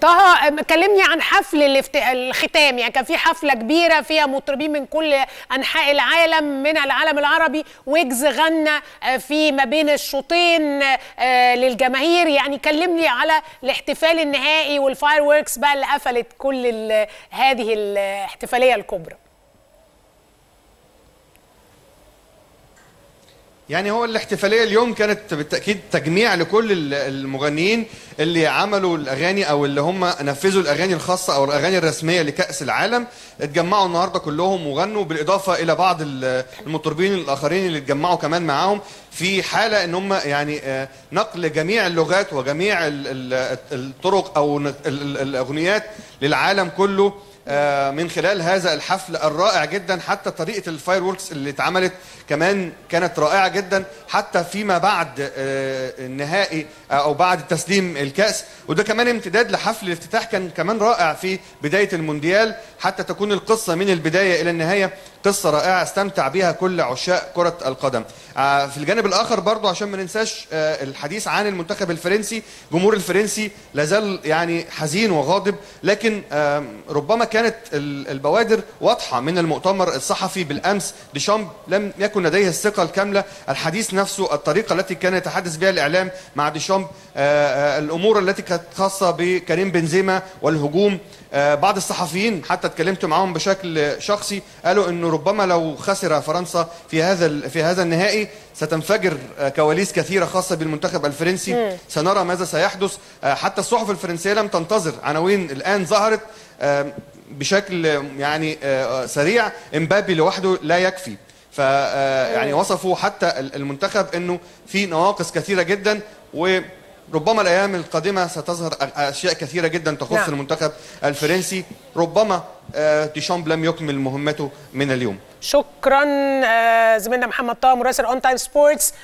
طه كلمني عن حفل الافت... الختام. يعني كان في حفلة كبيرة فيها مطربين من كل أنحاء العالم من العالم العربي. ويجز غنى في ما بين الشوطين للجماهير. يعني كلمني على الاحتفال النهائي والفاير بقى اللي قفلت كل. هذه الاحتفالية الكبرى. يعني هو الاحتفالية اليوم كانت بالتأكيد تجميع لكل المغنيين اللي عملوا الأغاني أو اللي هم نفذوا الأغاني الخاصة أو الأغاني الرسمية لكأس العالم. اتجمعوا النهارده كلهم وغنوا بالإضافة إلى بعض المطربين الآخرين اللي اتجمعوا كمان معاهم. في حالة إن هم يعني نقل جميع اللغات وجميع الطرق أو الأغنيات للعالم كله. من خلال هذا الحفل الرائع جدا حتى طريقة ال fireworks اللي اتعملت كمان كانت رائعة جدا حتى فيما بعد النهائي أو بعد تسليم الكأس. وده كمان امتداد لحفل الافتتاح كان كمان رائع في بداية المونديال. حتى تكون القصة من البداية إلى النهاية قصة رائعة استمتع بها كل عشاق كرة القدم. في الجانب الآخر برضو عشان ما ننساش الحديث عن المنتخب الفرنسي جمهور الفرنسي لازال يعني حزين وغاضب لكن ربما كانت البوادر واضحة من المؤتمر الصحفي بالأمس. ديشامب لم يكن لديه الثقة الكاملة. الحديث نفسه الطريقة التي كان يتحدث بها الإعلام مع ديشامب الأمور التي كانت خاصة بكريم بنزيما والهجوم بعض الصحفيين حتى اتكلمت معاهم بشكل شخصي قالوا إنه ربما لو خسر فرنسا في هذا في هذا النهائي ستنفجر كواليس كثيرة خاصة بالمنتخب الفرنسي. سنرى ماذا سيحدث. حتى الصحف الفرنسية لم تنتظر عناوين الآن ظهرت بشكل يعني سريع. إمبابي لوحده لا يكفي. ف يعني وصفوا حتى المنتخب إنه في نواقص كثيرة جدا و ربما الأيام القادمة ستظهر أشياء كثيرة جدا تخص نعم. المنتخب الفرنسي. ربما ديشامب لم يكمل مهمته من اليوم. شكرا زميلنا محمد طه مراسل اون تايم سبورتس